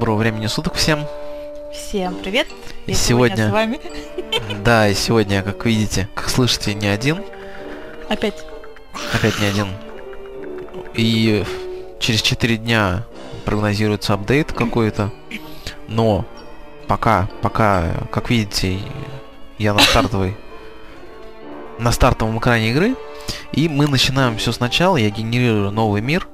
Доброго времени суток всем. Всем привет. И Я сегодня- с вами. Да, и сегодня, как видите, как слышите, не один, Опять. опять не один. И через 4 дня прогнозируется апдейт какой-то. Но пока, пока, как видите, я на стартовой на стартовом экране игры. И мы начинаем все сначала. Я генерирую новый мир.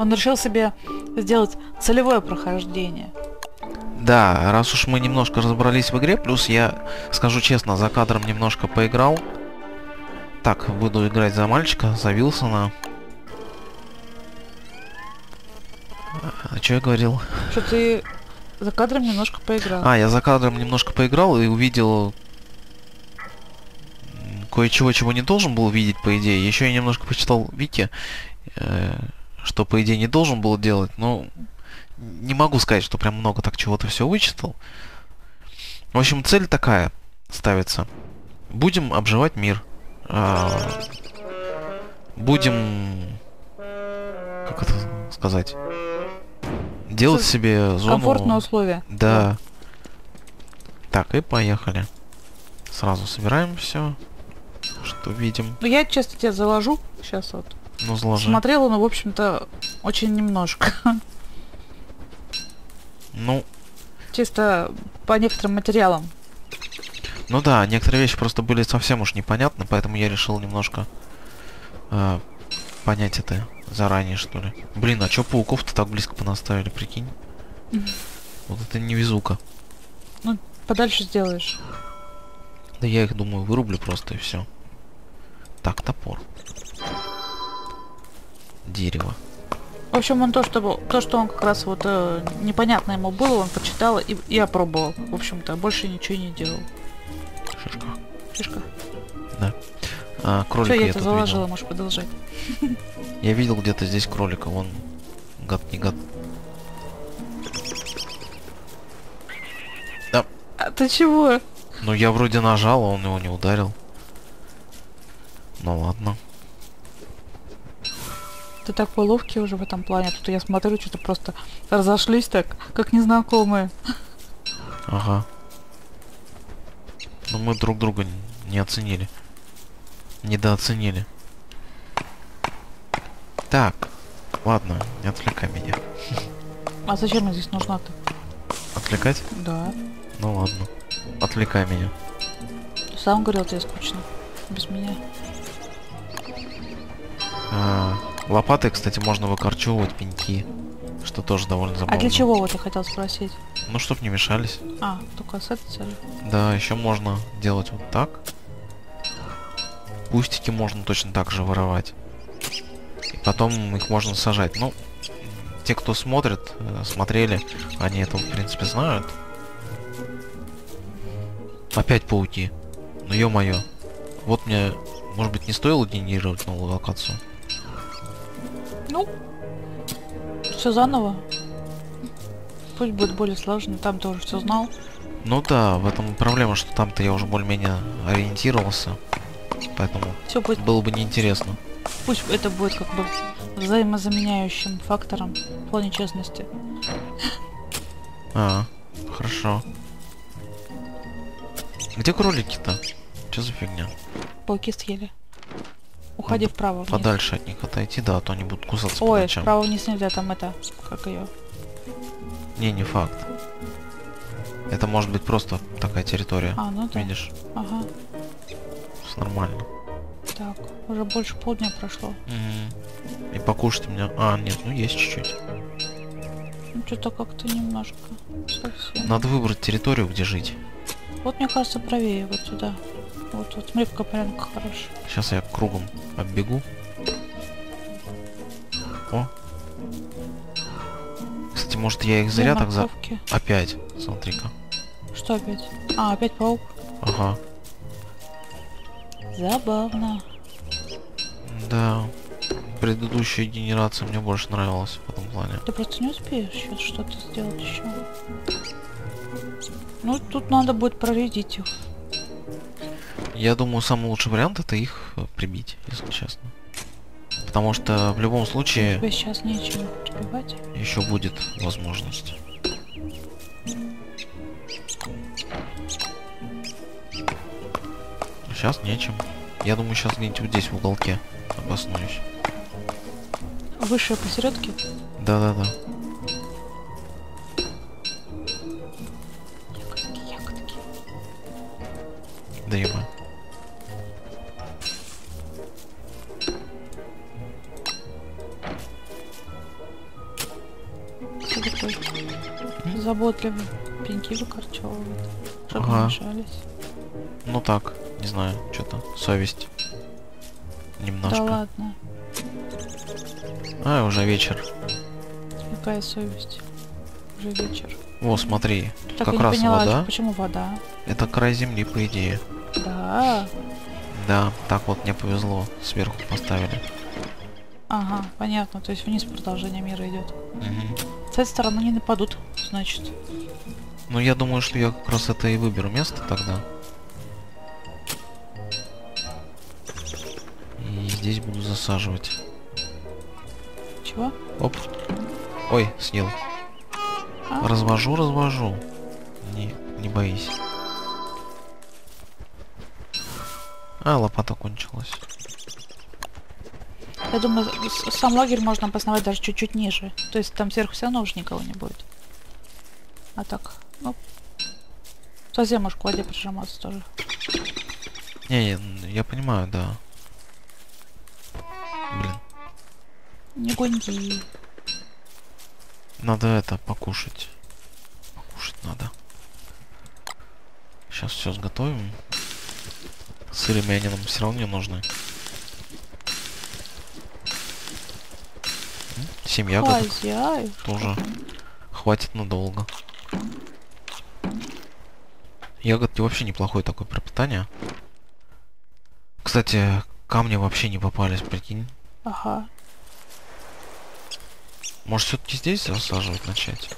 Он решил себе сделать целевое прохождение. Да, раз уж мы немножко разобрались в игре, плюс я, скажу честно, за кадром немножко поиграл. Так, буду играть за мальчика, за Вилсона. А что я говорил? Что ты за кадром немножко поиграл. А, я за кадром немножко поиграл и увидел кое-чего, чего не должен был видеть, по идее. Еще я немножко почитал Вики, э, что, по идее, не должен был делать, но не могу сказать, что прям много так чего-то все вычитал. В общем, цель такая ставится. Будем обживать мир. А, будем... Как это сказать? Делать Со- себе зону... Комфортные условия. Да. Так, и поехали. Сразу собираем все, что видим. Ну я, честно, тебя заложу. Сейчас вот. Ну, заложи. Смотрела, но, в общем-то, очень немножко. Ну, Чисто по некоторым материалам. ну да, некоторые вещи просто были совсем уж непонятны, поэтому я решил немножко э, понять это заранее, что ли. Блин, а чё пауков-то так близко понаставили, прикинь? Вот это невезука. Подальше сделаешь. Да я их, думаю, вырублю просто и все. Так, топор. Дерево. В общем, он то, что, то, что он как раз вот э, непонятно ему было, он почитал и, и опробовал. В общем-то, больше ничего не делал. Шишка. Фишка. А, Все, кролика я я это заложила, видел. можешь продолжать. Я видел где-то здесь кролика, вон. Гад не гад. А ты чего? Ну я вроде нажал, а он его не ударил. Ну ладно. Ты такой ловкий уже в этом плане. Тут я смотрю, что-то просто разошлись так, как незнакомые. Ага. Но мы друг друга не оценили. Недооценили. Так. Ладно, не отвлекай меня. А зачем мне здесь нужна-то? Отвлекать? Да. Ну ладно. Отвлекай меня. Сам говорил, тебе скучно. Без меня. А, лопатой, кстати, можно выкорчевывать пеньки. Что тоже довольно забавно. А для чего вот я хотел спросить? Ну, чтоб не мешались. А, только с этой целью. Да, еще можно делать вот так. Кустики можно точно так же воровать. И потом их можно сажать. Ну, те, кто смотрит, э, смотрели, они это, в принципе, знают. Опять пауки. Ну, ё-моё. Вот мне, может быть, не стоило генерировать новую локацию? Ну, все заново. Пусть будет более сложно. Там ты уже все знал. Ну да, в этом проблема, что там-то я уже более-менее ориентировался. Поэтому Все будет, было бы неинтересно. пусть это будет как бы взаимозаменяющим фактором в плане честности. А, хорошо. Где кролики-то? Что за фигня? Пауки съели. Уходи Надо вправо. вниз. Подальше от них отойти, да, а то они будут кусаться по Ой, ночам. вправо вниз нельзя, там это, как ее. Не, не факт. Это может быть просто такая территория. А, ну да. Видишь? Ага. Все нормально. Так, уже больше полдня прошло. Мгм. И покушать у меня... А, нет, ну есть чуть-чуть. Ну, что-то как-то немножко совсем. Надо выбрать территорию, где жить. Вот, мне кажется, правее, вот сюда. Вот, вот, смотри, какая полянка хорошая. Сейчас я кругом оббегу. О. Кстати, может я их зря так за... Опять, смотри-ка. Что опять? А, опять паук? Ага. Забавно. Да. Предыдущая генерация мне больше нравилась в этом плане. Ты просто не успеешь сейчас что-то сделать еще. Ну, тут надо будет проредить их. Я думаю, самый лучший вариант это их прибить, если честно. Потому что в любом случае Тебе сейчас нечего прибивать. еще будет возможность. Сейчас нечем. Я думаю, сейчас где-нибудь вот здесь в уголке обоснуюсь. Выше посередке. Да-да-да. Ягодки, ягодки. Да и мы. Заботливый. Пеньки выкорчевывает. Чтобы Ага. мешались. Ну так, не знаю, что-то совесть. Немножко. Да ладно. А, уже вечер. Какая совесть. Уже вечер. О, смотри, Так как раз поняла, вода. почему вода? Это край земли, по идее. Да. Да, так вот мне повезло. Сверху поставили. Ага, понятно. То есть вниз продолжение мира идет. Мгм. С этой стороны не нападут, значит. Ну, я думаю, что я как раз это и выберу место тогда. И здесь буду засаживать. Чего? Оп. Ой, съел. А? Развожу, развожу. Не, не боись. А, лопата кончилась. Я думаю, сам лагерь можно обосновать даже чуть-чуть ниже. То есть там сверху все равно уже никого не будет. А так, ну... Совсем уж к воде прижиматься тоже. Не, не, я понимаю, да. Блин, Не гуньи. надо это покушать. Покушать надо. Сейчас все сготовим. Сырыми они нам все равно не нужны. М, Семь ягодок Хозяй. тоже хватит надолго. Ягодки вообще неплохое такое пропитание. Кстати, камни вообще не попались, прикинь. Ага. Может все-таки здесь засаживать начать?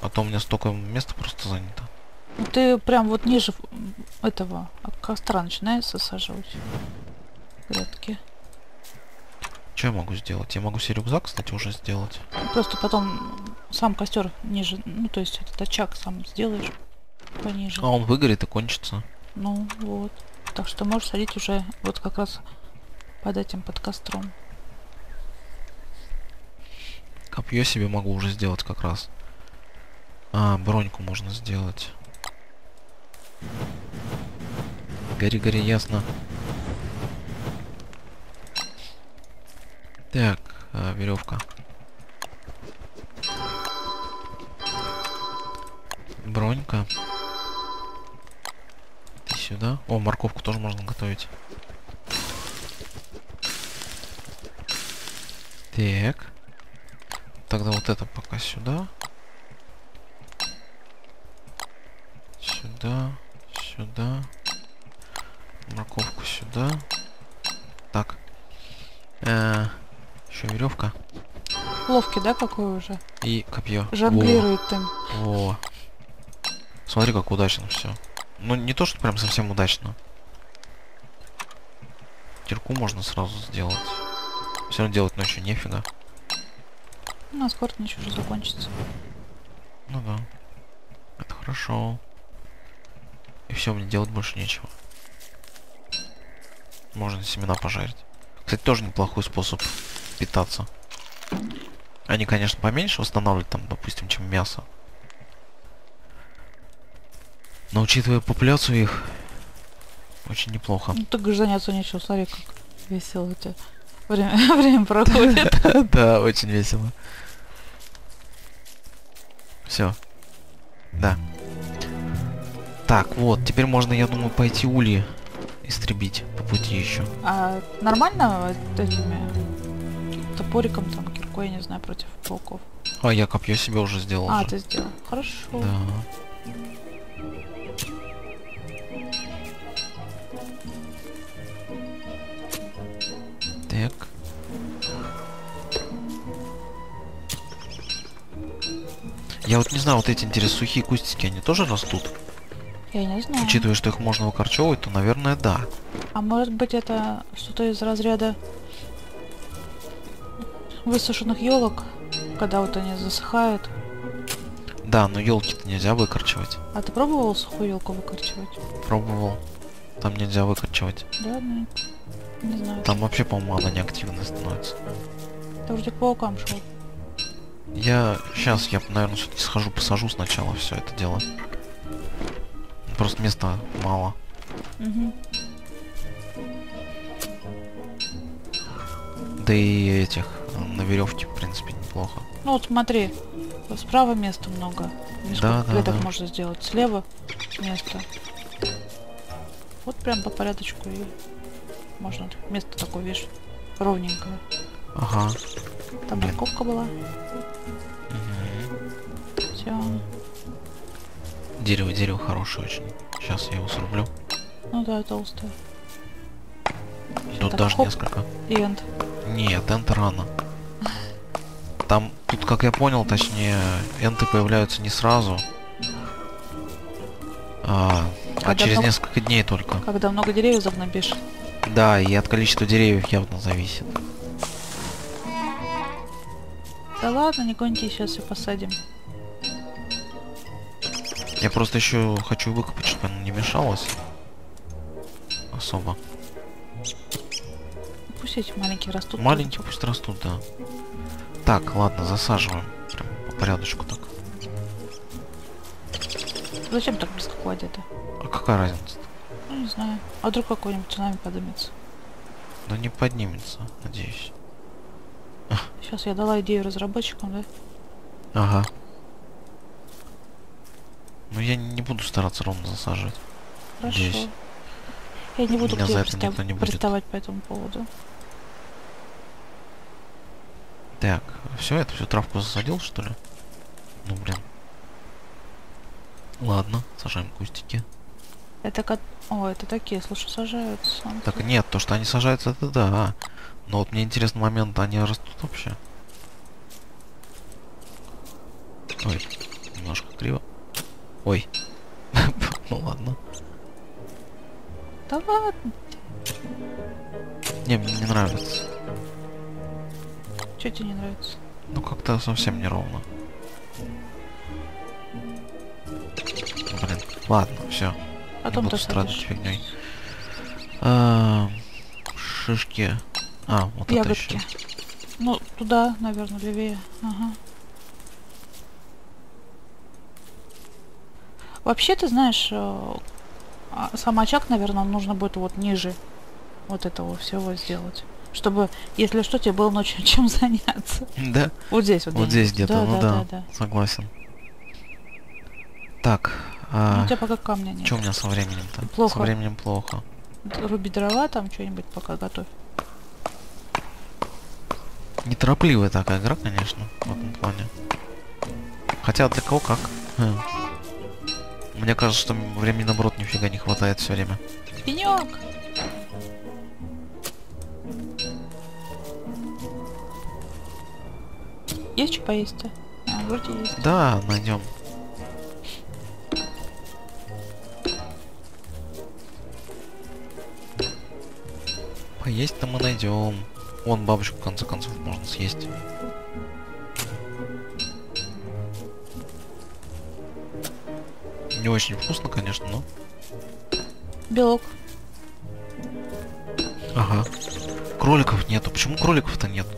А то у меня столько места просто занято. Ну ты прям вот ниже этого костра начинаешь засаживать. Грядки. Что я могу сделать? Я могу себе рюкзак, кстати, уже сделать. Просто потом сам костер ниже, ну то есть этот очаг сам сделаешь пониже. А он выгорит и кончится. Ну вот. Так что можешь садить уже вот как раз под этим, под костром. Копье себе могу уже сделать как раз. А, броньку можно сделать. Гори, гори, ясно. Так, а, веревка. Бронька. Ты сюда. О, морковку тоже можно готовить. Так. Тогда вот это пока сюда. Сюда. Сюда. Морковку сюда. Так. Э, еще веревка. Ловкий, да, какой уже? И копье. Жонглирует им. Во. Во. Смотри, как удачно все. Ну, не то, что прям совсем удачно. Кирку можно сразу сделать. Все равно делать ночью нефига. Ну, а скоро ничего уже закончится. Ну да. Это хорошо. И все, мне делать больше нечего. Можно семена пожарить. Кстати, тоже неплохой способ питаться. Они, конечно, поменьше восстанавливают, там, допустим, чем мясо. Но учитывая популяцию их, очень неплохо. Ну, так заняться нечего, смотри, как весело у тебя время, время проходит. Да, очень весело. Все. Да. Так, вот, теперь можно, я думаю, пойти ульи истребить по пути еще. А нормально этими топориком, там, киркой, я не знаю, против пауков? А, я копье себе уже сделал. А, же. ты сделал. Хорошо. Да. Так. Я вот не знаю, вот эти интересные сухие кустики, они тоже растут? Я не знаю. Учитывая, что их можно выкорчевывать, то, наверное, да. А может быть это что-то из разряда высушенных елок, когда вот они засыхают. Да, но елки-то нельзя выкорчевать. А ты пробовал сухую елку выкорчевать? Пробовал. Там нельзя выкорчевать. Да, ну, не знаю. Там вообще, по-моему, она неактивная становится. Ты вроде к паукам шел. Я сейчас, я, наверное, все-таки схожу, посажу сначала все это дело. Просто места мало. Угу. Да и этих на веревке, в принципе, неплохо. Ну вот смотри, справа места много. Видишь, Да, да, клеток да. можно сделать. Слева место. Вот прям по порядочку и можно место такое, видишь, ровненькое. Ага. Там Блин. морковка была. Мгм. Все. Дерево, дерево хорошее очень. Сейчас я его срублю. Ну да, толстое. Тут так, даже хоп. несколько. И энд. Нет, энты рано. Там, тут, как я понял, точнее, энты появляются не сразу. А, а через много- несколько дней только. Когда много деревьев загнобишь. Да, и от количества деревьев явно зависит. Да ладно, не гоньте, сейчас все посадим. Я просто еще хочу выкопать, чтобы оно не мешалось. Особо. Пусть эти маленькие растут. Маленькие пусть растут, да. Так, ладно, засаживаем. Прям по порядочку так. Зачем так близко к воде-то? А какая разница? Ну, не знаю. А вдруг какой-нибудь цунами подымется? Да не поднимется, надеюсь. Сейчас я дала идею разработчикам, да? Ага. Ну я не буду стараться ровно засаживать. Хорошо. Надеюсь. Я не буду Меня к тебе за это пристав- никто не будет. приставать по этому поводу. Так, все, это всю травку засадил, что ли? Ну блин. Ладно, сажаем кустики. Это как... О, это такие, слушай, сажаются. Так нет, то, что они сажаются, это да. Но вот мне интересный момент, они растут вообще. Ой, немножко криво. Ой. ну ладно. Да ладно, Не, мне не нравится. Что тебе не нравится? Ну как-то совсем неровно. Блин, ладно, все. Потом буду страдать фигней. А, шишки. А, вот это Ягодки. еще. Ну, туда, наверное, левее. Ага. Вообще, ты знаешь, э, а, сам очаг, наверное, нужно будет вот ниже вот этого всего сделать. Чтобы, если что, тебе было ночью чем заняться. Да, Вот здесь вот. вот здесь где-то, ну да, да, да. согласен. Так, Ну, а, у тебя пока камня нет. что у меня со временем-то? Плохо. Со временем плохо. Руби дрова, там что-нибудь пока готовь. Неторопливая такая игра, конечно, в этом плане. Хотя для кого как. Хм. Мне кажется, что времени наоборот нифига не хватает все время. Пенек! Есть что поесть-то? А, вроде есть. Да, найдем. Поесть-то мы найдем. Вон бабочку в конце концов можно съесть. Не очень вкусно, конечно, но. Белок. Ага. Кроликов нету. Почему кроликов-то нету?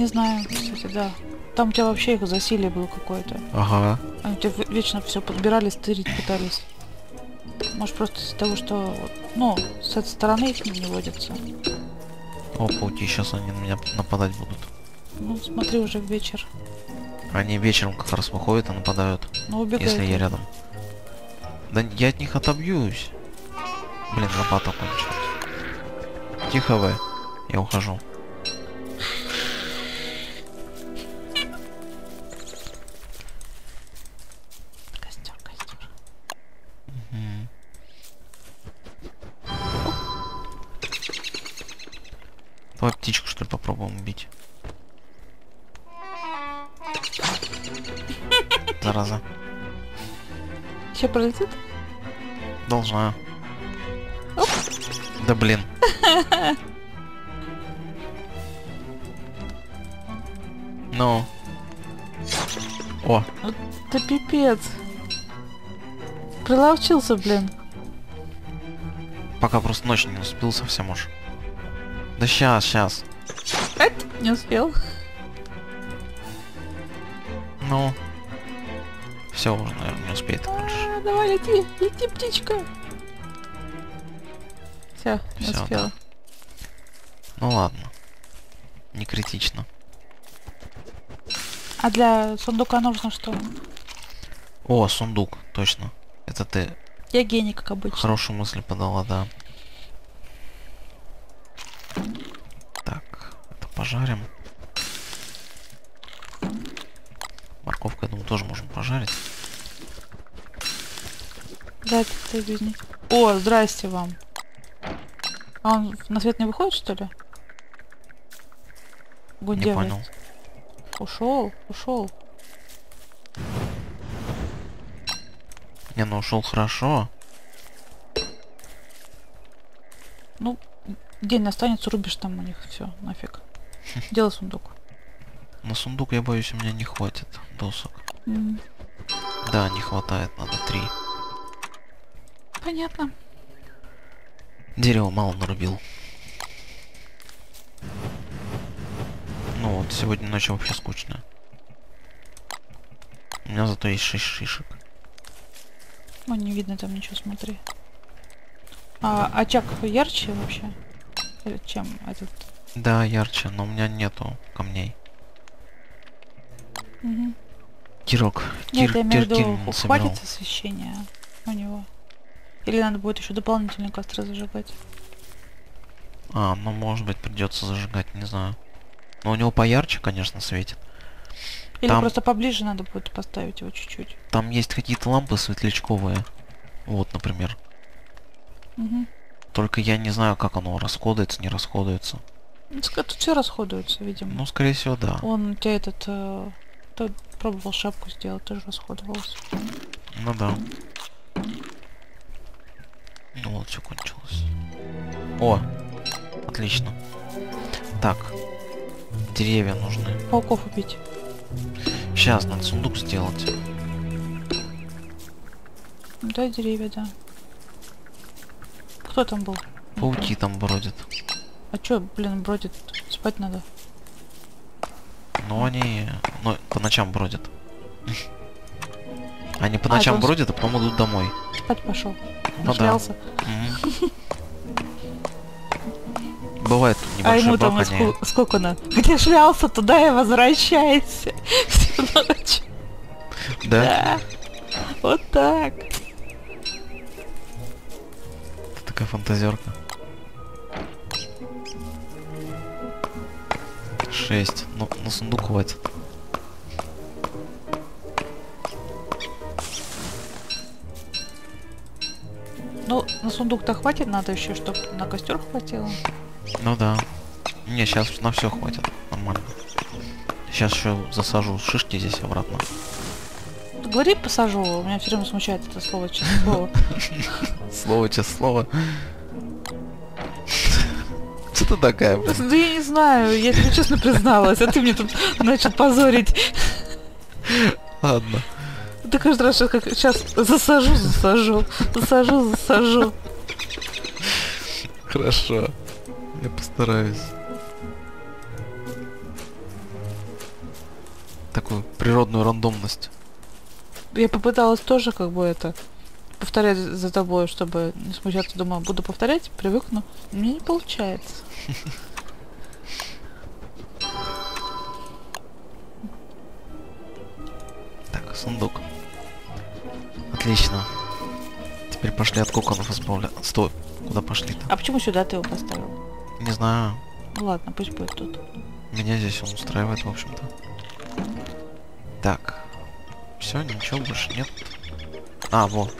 Не знаю, кстати, да. Там у тебя вообще их засилие было какое-то. Ага. Они у тебя ве- вечно все подбирали, стырить пытались. Может просто из-за того, что, ну, с этой стороны их не водятся. О, пауки, сейчас они на меня нападать будут. Ну, смотри, уже вечер. Они вечером как раз выходят и нападают. Ну, убегай. Если я рядом. Да я от них отобьюсь. Блин, лопата кончилась. Тихо вы. Я ухожу. Пролетит? Должна. Да блин. Ну. О, Да пипец. Приловчился, блин. пока просто ночь не успел совсем уж. Да сейчас, сейчас. Эт, не успел. Ну. Все уже, наверное, не успеет давай, лети, лети, птичка. Все, Всё, успела. Ну ладно. Не критично. А для сундука нужно что? О, сундук, точно. Это ты Я гений, как обычно. хорошую мысль подала, да. Так, это пожарим. Морковку, я думаю, тоже можем пожарить. Да, ты, ты объясни. О, здрасте вам. А он на свет не выходит, что ли? Не Гундевый. понял. Ушел, ушел. Не, ну ушел хорошо. Ну, день останется, рубишь там у них все, нафиг. Делай сундук. На сундук, я боюсь, у меня не хватит досок. М, Да, не хватает, надо три. Понятно. Дерева мало нарубил. Ну вот, сегодня ночью вообще скучно. У меня зато есть 6 шишек. Ну, не видно там ничего, смотри. А очаг ярче вообще? Или чем этот? Да, ярче, но у меня нету камней. Мгм. Кирок, Нет, кир, я имею в виду, хватит освещения у него? Или надо будет еще дополнительные костры зажигать? А, ну может быть придется зажигать, не знаю. Но у него поярче, конечно, светит. Или Там- просто поближе надо будет поставить его чуть-чуть? Там есть какие-то лампы светлячковые. Вот, например. Угу. Только я не знаю, как оно расходуется, не расходуется. Тут все расходуется, видимо. Ну, скорее всего, да. Он у тебя этот... э, пробовал шапку сделать, тоже расходовался. Ну да. О, отлично. Так, деревья нужны. Пауков убить. Сейчас надо сундук сделать. Да, деревья, да. Кто там был? Пауки там бродят. А чё, блин, бродит? Спать надо. Но они, ну, по ночам бродят. Они по А, ночам с- бродят, а потом идут домой. Спать пошел. Ну да. Бывает тут А небольшой ему там ску- сколько на? Где шлялся, туда и возвращайся. Всю ночь. Да? Да. Вот так. Ты такая фантазерка. Шесть. Ну, на сундук хватит. Ну, на сундук-то хватит, надо еще, чтобы на костер хватило. Ну да. Не, сейчас на все хватит. Нормально. Сейчас еще засажу шишки здесь обратно. Говори посажу, меня все время смущает это слово, честное слово. Слово через слово. Что ты такая, блин? Да я не знаю, я тебе честно призналась, а ты мне тут начал позорить. Ладно. Ты каждый раз как сейчас засажу, засажу, засажу, засажу. Хорошо. Я постараюсь. Такую природную рандомность. Я попыталась тоже как бы это повторять за тобой, чтобы не смущаться. Думаю, буду повторять, привыкну. Мне не получается. Так, сундук. Отлично. Теперь пошли от коконов избавляться. Стой, куда пошли-то? А почему сюда ты его поставил? Не знаю. Ну ладно, пусть будет тут. Меня здесь он устраивает, в общем-то. Так. Все, ничего больше нет. А, вот.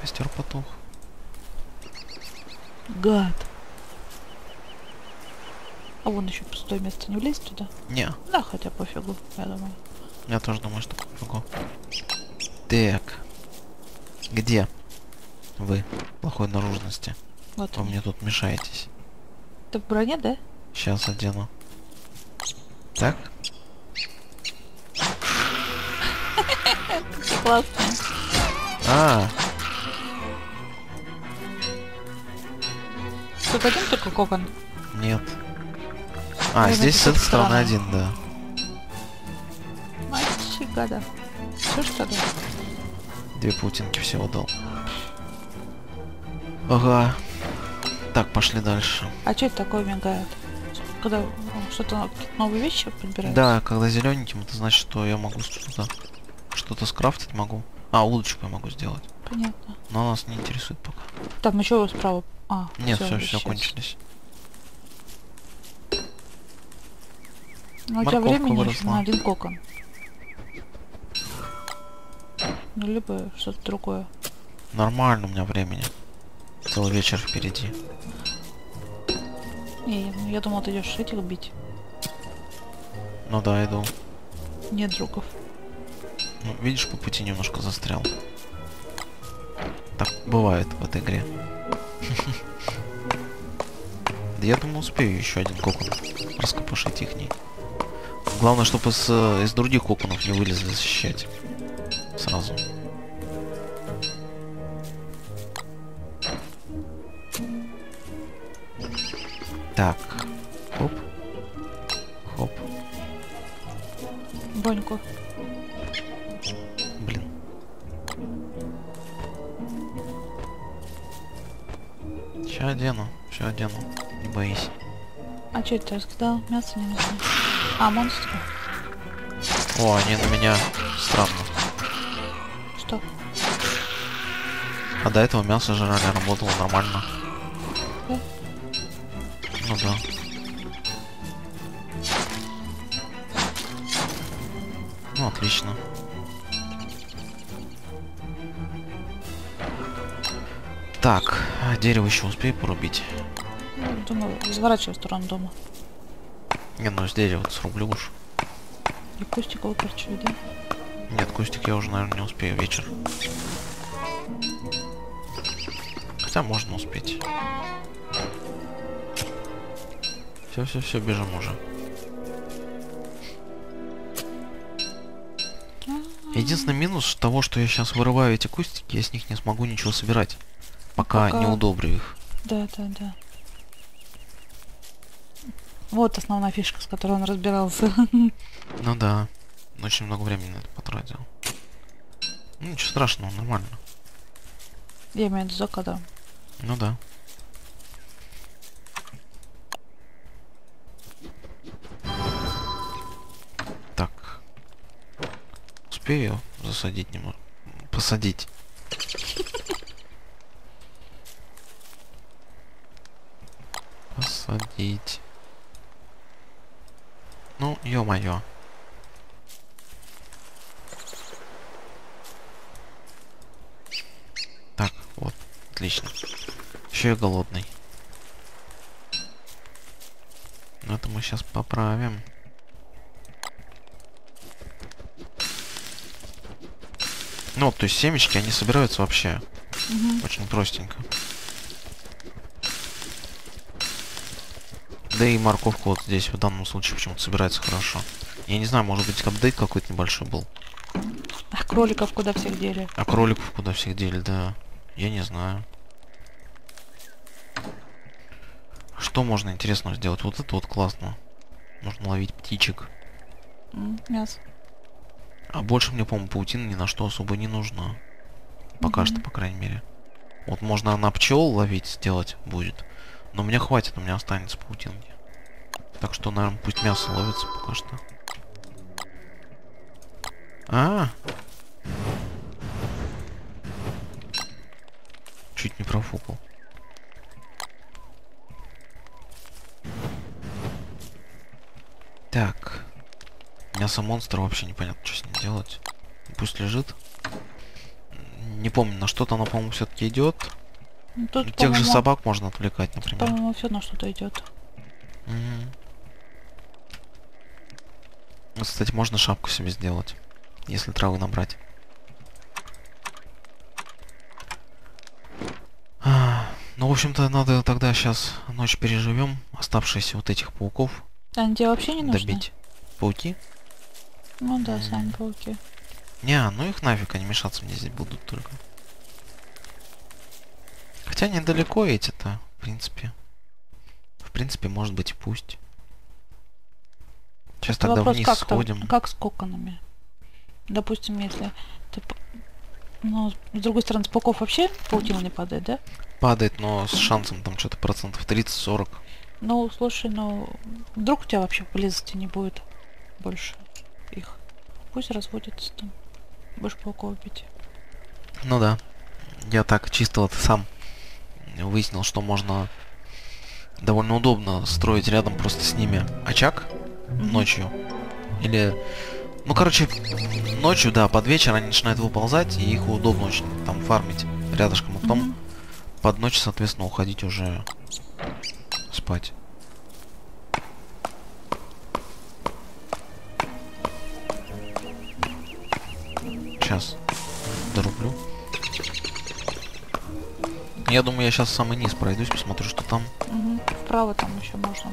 Костер потух. Гад. А вон еще пустое место, не влезть туда? Не, Да, хотя пофигу, я думаю. я тоже думаю, что пофигу. Так. Где? Вы. Плохой наружности. Вот Вы мне тут мешаетесь. Ты в броне, да? Сейчас одену. Так? Классно. А, Тут один только кокон. нет. А, здесь с этой стороны один, да. Мать гада. Все что ли? Две паутинки всего дал. Ага. Так, пошли дальше. А что это такое мигает? Когда что-то новые вещи подбирают? Да, когда зелененьким, это значит, что я могу что-то что-то скрафтить могу. А, удочку я могу сделать. Понятно. Но нас не интересует пока. Там еще справа. А, Нет, все, все, кончились. Ну, у тебя времени выросла. на один кокон. Ну, либо что-то другое. Нормально у меня времени. Целый вечер впереди. Не, ну, я думал, ты идешь этих бить. Ну да, иду. Нет другов. Ну, видишь, по пути немножко застрял. Так бывает в этой игре. Да я думаю, успею еще один кокон раскопошить их ней. Главное, чтобы из, э, из других коконов не вылезли защищать. Сразу. Так. Хоп. Хоп. Боньку. Блин. Сейчас одену, все одену. Не боись. А что это ты раскидал? Мясо не нужно. А, монстры? О, они на меня странно. Что? А до этого мясо жрали, работало нормально. Ну да. Ну, отлично. Так, дерево еще успею порубить. Ну, думаю, разворачивай в сторону дома. Не, ну с дерева срублю уж. И кустик выкорчивай, да? Нет, кустик я уже, наверное, не успею. Вечер. Хотя можно успеть. Все, все, все, бежим уже. Единственный минус того, что я сейчас вырываю эти кустики, я с них не смогу ничего собирать. Пока, Пока- не удобрю их. Да, да, да. Вот основная фишка, с которой он разбирался. Ну да. Очень много времени на это потратил. Ну, ничего страшного, нормально. Я имею в виду за кадром. Ну да. Успею засадить немного. Посадить. Посадить. Ну, ё-моё. Так, вот, отлично. Еще я голодный. Это мы сейчас поправим. Ну, то есть семечки, они собираются вообще Мгм. очень простенько. Да и морковка вот здесь в данном случае почему-то собирается хорошо. Я не знаю, может быть апдейт какой-то небольшой был. А кроликов куда всех дели? А кроликов куда всех дели, да. Я не знаю. Что можно интересного сделать? Вот это вот классно. Можно ловить птичек. Мясо. А больше мне, по-моему, паутина ни на что особо не нужна. Пока Мгм. что, по крайней мере. Вот можно на пчел ловить сделать будет. Но мне хватит, у меня останется паутинки. Так что, наверное, пусть мясо ловится пока что. А, чуть не профукал. Так. Мясо монстра вообще непонятно, что с ним делать. Пусть лежит. Не помню, на что-то оно, по-моему, все-таки идет. Ну, Тут, Тех же собак можно отвлекать, например. По-моему, все на что-то идет. Мгм. Ну, Кстати, можно шапку себе сделать, если травы набрать. Ну Ну, в общем-то, надо тогда сейчас ночь переживем, оставшиеся вот этих пауков Они тебе вообще не нужны? добить. Пауки? Ну да, сами пауки. Не, ну их нафиг, они мешаться мне здесь будут только. Хотя недалеко эти-то, в принципе. В принципе, может быть и пусть. Сейчас тогда вопрос, вниз как, там- сходим. как с коконами? Допустим, если ты... Ну, с другой стороны, с пауков вообще паутина не падает, да? Падает, но с шансом там что-то процентов 30-40. Ну, слушай, ну, вдруг у тебя вообще поблизости не будет больше их. Пусть разводятся там. Будешь пауков бить. Ну да. Я так чисто вот сам выяснил, что можно довольно удобно строить рядом просто с ними очаг ночью. Или... Ну, короче, ночью, да, под вечер они начинают выползать, и их удобно очень там фармить рядышком, а потом под ночь, соответственно, уходить уже спать. Сейчас дорублю. Я думаю, я сейчас в самый низ пройдусь, посмотрю, что там. Мгм. Вправо там еще можно.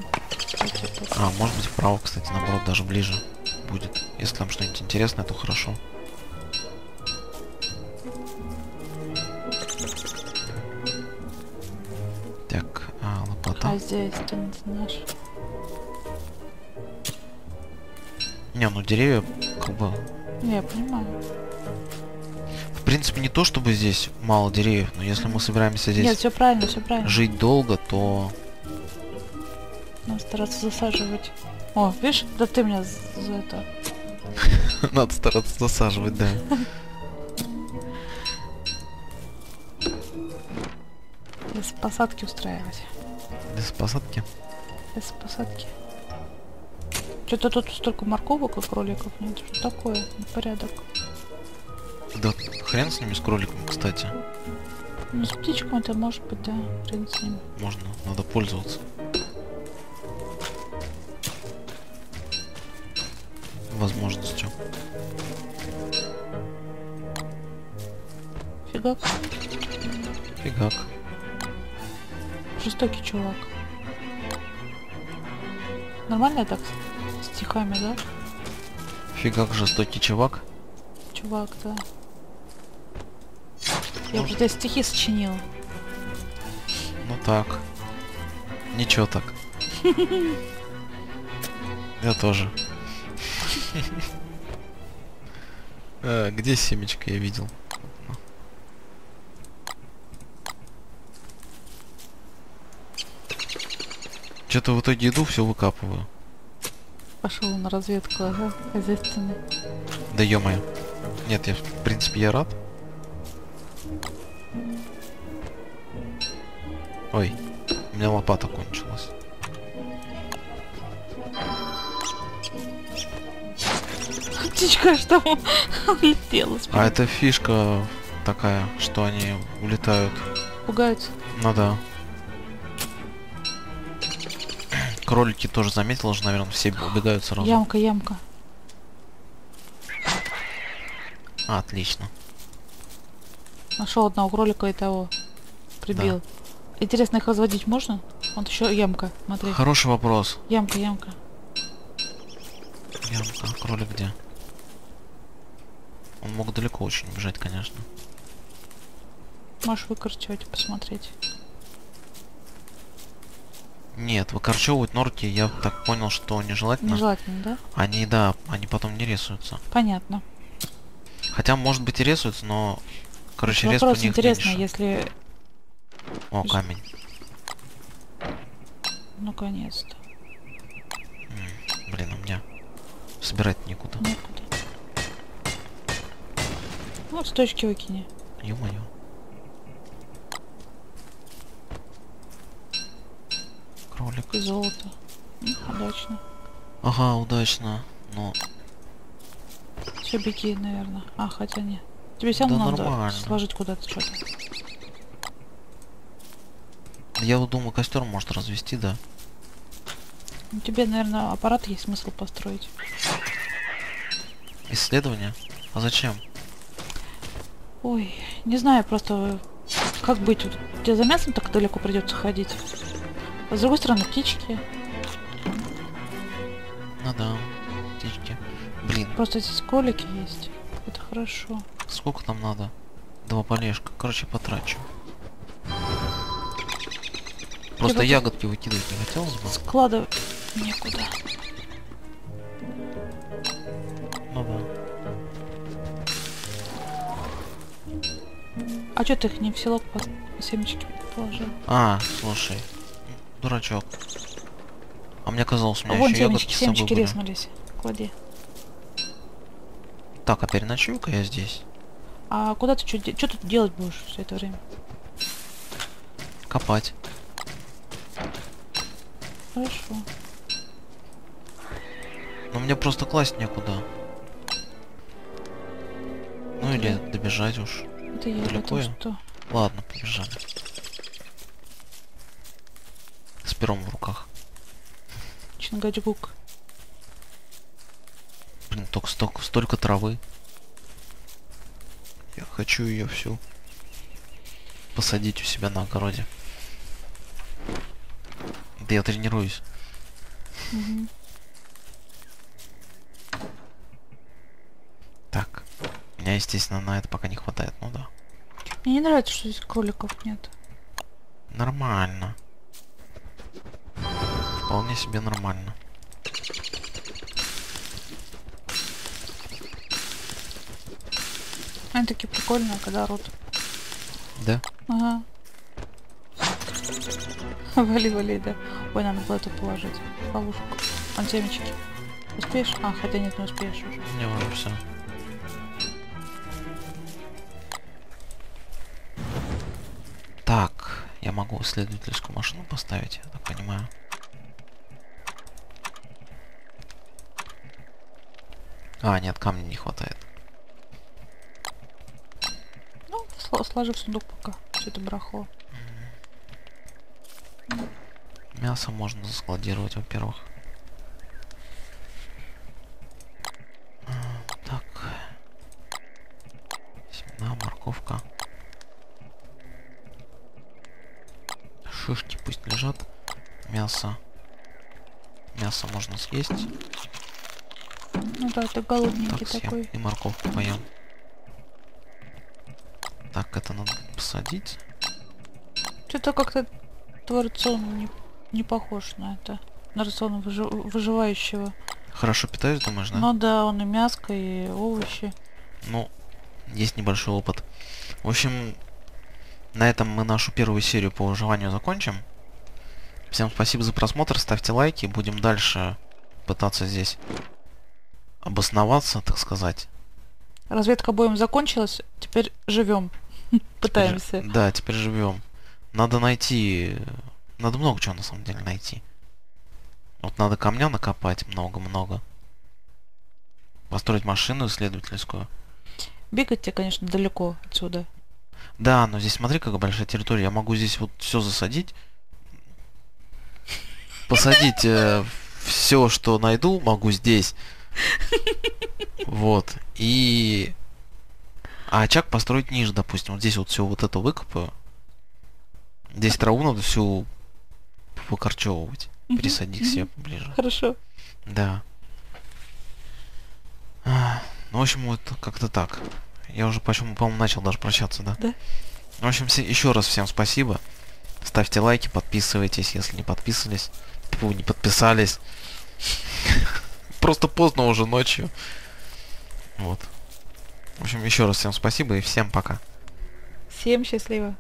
А, может быть вправо, кстати, наоборот, даже ближе будет. Если там что-нибудь интересное, то хорошо. Так, а, лопата. А здесь ты не знаешь. Не, ну деревья, как бы, Не, я понимаю. В принципе, не то чтобы здесь мало деревьев, но если мы собираемся здесь Нет, все правильно, все правильно. жить долго, то Надо стараться засаживать. О, видишь, да ты меня за это. надо стараться засаживать, да. Без посадки устраивать. Без посадки. Без посадки. Что-то тут столько морковок и кроликов нет. Что такое? Порядок. Да хрен с ними, с кроликами, кстати. Ну, с птичками это может быть, да, хрен с ними. Можно, надо пользоваться. Возможностью. Фигак. Фигак. Жестокий чувак. Нормально так с стихами, да? Фигак жестокий чувак. Чувак, да. Я бы здесь стихи сочинил. Ну так. Ничего так. Я тоже. Э, Где семечко я видел? Что-то в итоге иду, все выкапываю. Пошел на разведку, ага, хозяйственный. Да ё Нет, я, в принципе, я рад. Ой, у меня лопата кончилась. Птичка там улетела. А это фишка такая, что они улетают. Пугаются. Ну да. Кролики тоже заметил уже, наверное, все убегают сразу. Ямка, ямка. А, отлично. Нашел одного кролика и того. Прибил. Интересно, их разводить можно? Вот еще ямка, смотри. Хороший вопрос. Ямка, ямка. Ямка, а кролик где? Он мог далеко очень бежать, конечно. Можешь выкорчевать, посмотреть. Нет, выкорчевывать норки, я так понял, что нежелательно. Нежелательно, да? Они, да, они потом не рисуются. Понятно. Хотя, может быть, и рисуются, но... Короче, риск у Вопрос них интересный, меньше. если... О, камень. Наконец-то. Блин, у меня собирать некуда. Некуда. Вот с точки выкини. Ё-моё. Кролик. И золото. Удачно. Ага, удачно. Но Все, беги, наверное. А, хотя нет. Тебе все Да равно надо нормально. сложить куда-то что-то. Я вот думаю, костер может развести, да. Ну, Тебе, наверное, аппарат есть смысл построить. Исследование? А зачем? Ой, не знаю, просто Как быть? Тебе за мясом так далеко придется ходить. А с другой стороны, птички. Ну да, птички. Блин, Просто здесь колики есть. Это хорошо. сколько там надо? Два полежка. Короче, потрачу. Просто ягодки выкидывать не хотелось бы. Складывать некуда. Ну да. А что ты их не в селок под семечки положил? А, слушай. Дурачок. А мне казалось, у меня Вон еще ягодки семечки, с собой семечки были. резнулись. Клади. Так, а переночую-ка я здесь. А куда ты что что тут делать будешь все это время? Копать. Хорошо. Но мне просто класть некуда. Ну или добежать уж. Это я Далеко я? что? Ладно, побежали. С пером в руках. Чингачгук. Блин, только столько, столько травы. Я хочу ее всю посадить у себя на огороде. Я тренируюсь. Так. Меня, естественно, на это пока не хватает. Ну да. Мне не нравится, что здесь кроликов нет. Нормально. Вполне себе нормально. Они такие прикольные, когда орут. Да? Ага. Вали, вали, да. Ой, надо было это положить. Ловушку. Вон семечки. Успеешь? А, хотя нет, не успеешь уже. Мне уже все. Так, я могу исследовательскую машину поставить, я так понимаю. А, нет, камня не хватает. Ну, сло- сложи в сундук пока. Все это барахло. Мясо можно заскладировать, во-первых. Так. Семена, морковка. Шишки пусть лежат. Мясо. Мясо можно съесть. Ну да, ты голодненький Так, съем. такой. И морковку поем. Так, это надо посадить. Что-то как-то твой рацион не, не похож на это. На рацион выжи- выживающего. Хорошо питаюсь, думаешь, да? Ну да, он и мяско, и овощи. Ну, есть небольшой опыт. В общем, на этом мы нашу первую серию по выживанию закончим. Всем спасибо за просмотр, ставьте лайки, будем дальше пытаться здесь обосноваться, так сказать. Разведка боем закончилась, теперь живем. Пытаемся. да, теперь живем. Надо найти... Надо много чего на самом деле найти. Вот надо камня накопать много-много. Построить машину исследовательскую. Бегать тебе, конечно, далеко отсюда. Да, но здесь смотри, какая большая территория. Я могу здесь вот все засадить. Посадить все, что найду, могу здесь. Вот. И... А очаг построить ниже, допустим. Вот здесь вот все вот это выкопаю. Здесь траву надо всю выкорчевывать. Мгм, Пересадить к себе поближе. Хорошо. Да. Ну, в общем, вот как-то так. Я уже, почему, по-моему, начал даже прощаться, да? Да. В общем, еще раз всем спасибо. Ставьте лайки, подписывайтесь, если не подписались. Фу, не подписались. Просто поздно уже ночью. Вот. В общем, еще раз всем спасибо и всем пока. Всем счастливо.